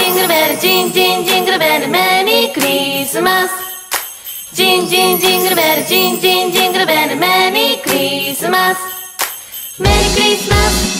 jingle bell, jing, jing, jingle bell, Merry Christmas. Jing, jing, jingle bell, jing, jing, jingle bell, Merry Christmas. Merry Christmas.